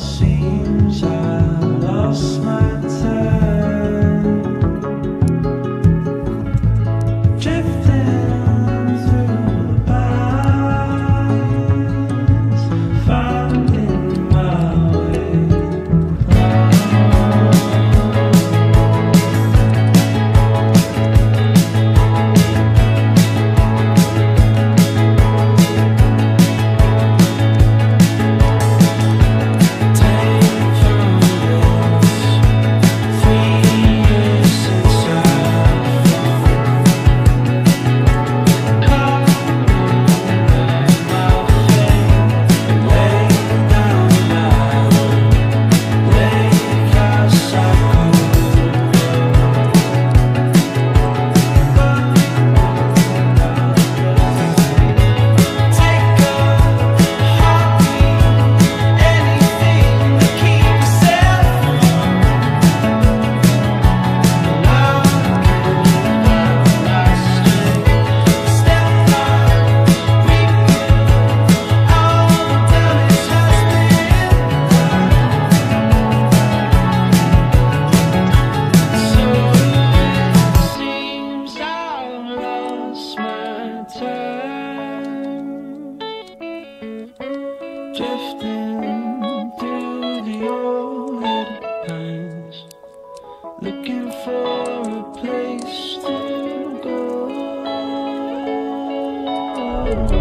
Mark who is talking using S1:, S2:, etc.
S1: Sim. drifting through the old red pines, looking for a place to go.